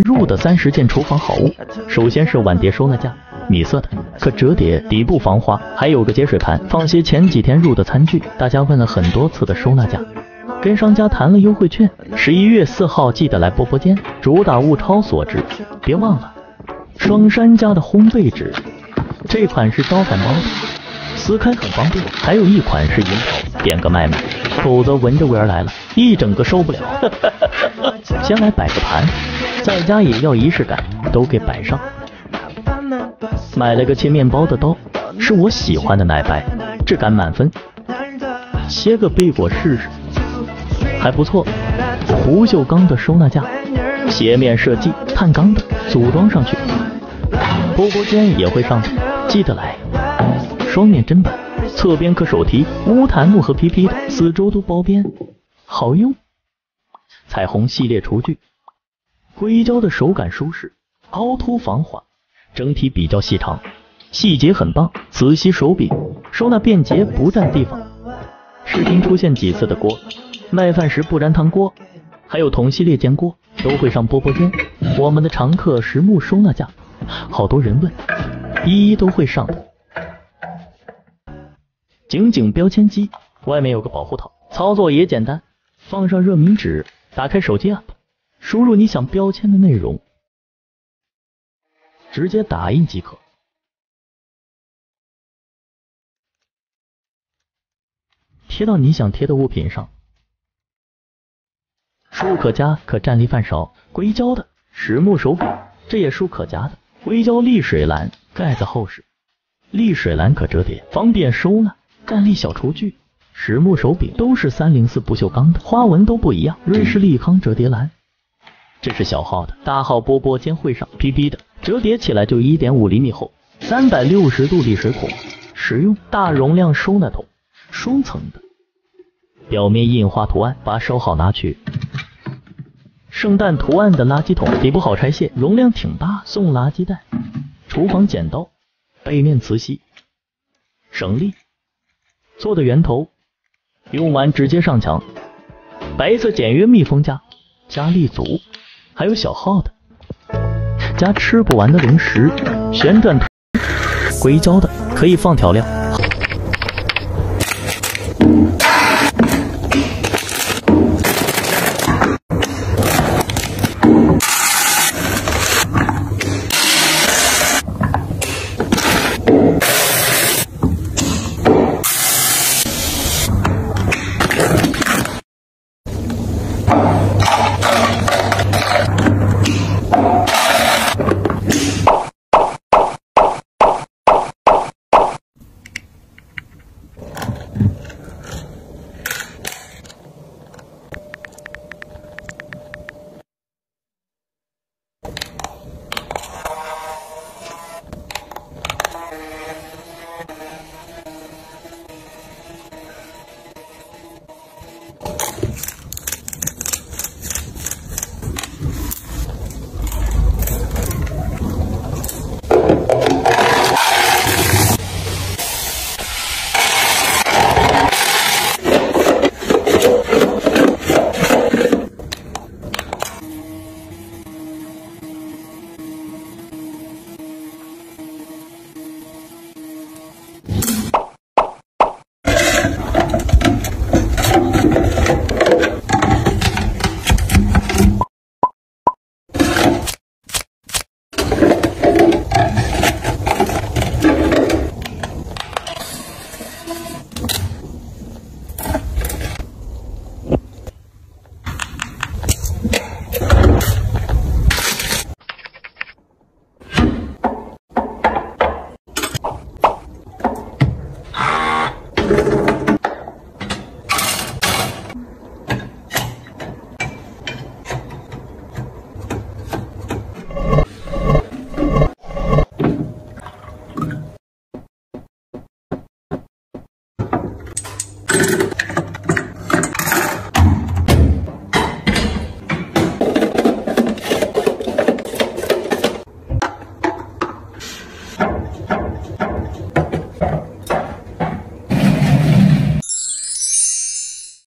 入的三十件厨房好物，首先是碗碟收纳架，米色的，可折叠，底部防滑，还有个接水盘，放些前几天入的餐具。大家问了很多次的收纳架，跟商家谈了优惠券，十一月四号记得来波波间，主打物超所值，别忘了。双山家的烘焙纸，这款是刀反包的，撕开很方便。还有一款是樱桃，点个卖卖，否则闻着味儿来了，一整个受不了。先来摆个盘。在家也要仪式感，都给摆上。买了个切面包的刀，是我喜欢的奶白，质感满分。切个贝果试试，还不错。不锈钢的收纳架，斜面设计，碳钢的，组装上去。波波间也会上，记得来。双面砧板，侧边可手提，乌檀木和 PP 的，四周都包边，好用。彩虹系列厨具。硅胶的手感舒适，凹凸防滑，整体比较细长，细节很棒。磁吸手柄，收纳便捷，不占地方。视频出现几次的锅，卖饭时不粘汤锅，还有同系列煎锅都会上波波间。我们的常客实木收纳架，好多人问，一一都会上的。井井标签机，外面有个保护套，操作也简单，放上热敏纸，打开手机 app。输入你想标签的内容，直接打印即可，贴到你想贴的物品上。树可夹，可站立饭勺，硅胶的。实木手柄，这也树可夹的。硅胶沥水篮，盖子厚实，沥水篮可折叠，方便收纳。站立小厨具，实木手柄都是三零四不锈钢的，花纹都不一样。瑞士利康折叠篮。这是小号的，大号波波间会上 PP 的，折叠起来就一点五厘米厚，三百六十度沥水孔，实用。大容量收纳桶，双层的，表面印花图案，把手好拿取。圣诞图案的垃圾桶，底部好拆卸，容量挺大，送垃圾袋。厨房剪刀，背面磁吸，省力。做的圆头，用完直接上墙。白色简约密封架，加力足。还有小号的，加吃不完的零食，旋转，硅胶的可以放调料。